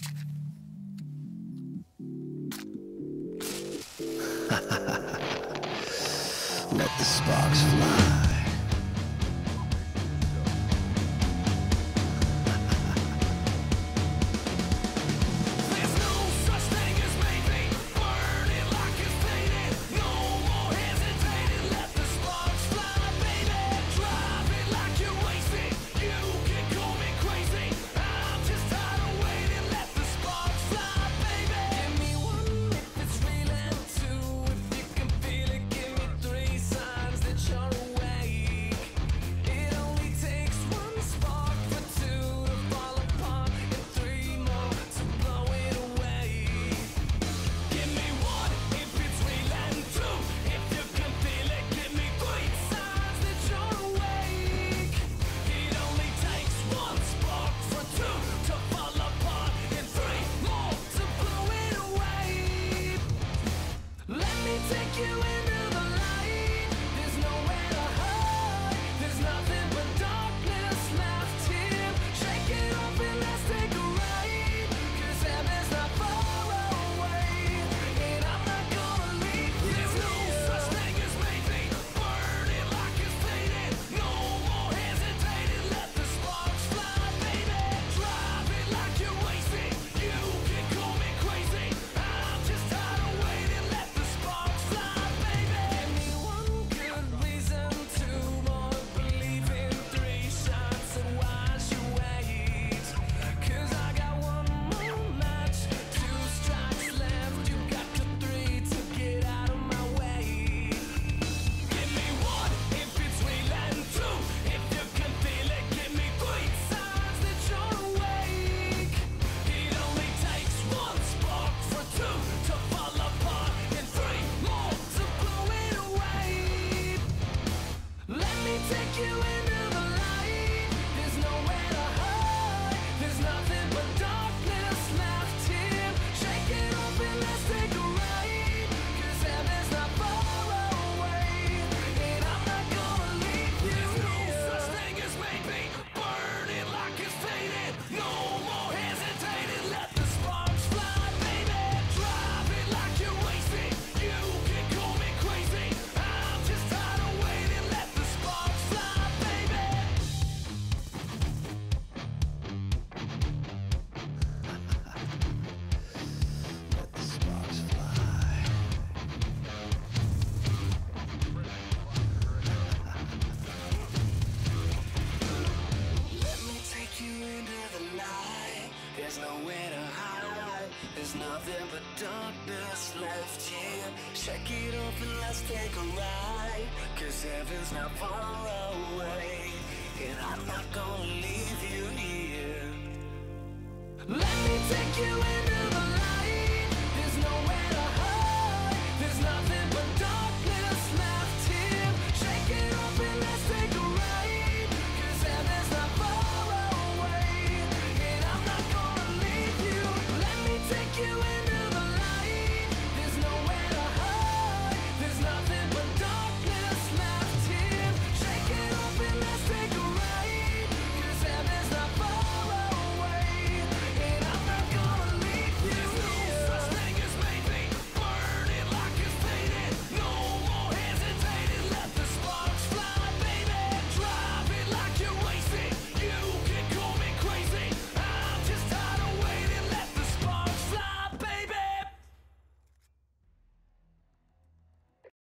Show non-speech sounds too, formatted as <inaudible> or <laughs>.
<laughs> Let the sparks fly. There's nothing but darkness left here. Check it off and let's take a ride. Cause heaven's not far away. And I'm not gonna leave you